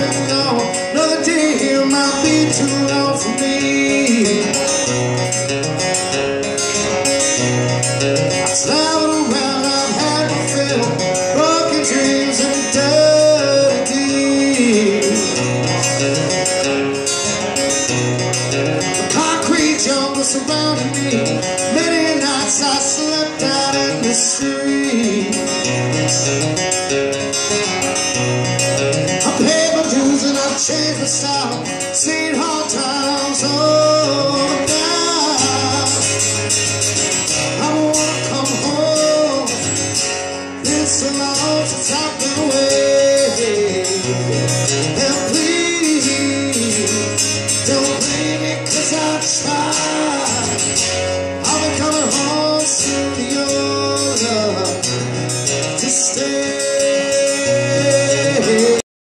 nothing. Another day here might be too long for me. Around, I've had to broken dreams and dirty. The concrete jungle me. Many nights I slept out in the street. I've changed my style. Seen hard times all oh, down. I wanna come home. It's so long since I've been away. And please don't blame me 'cause I tried. I'll be coming home soon to your love to stay.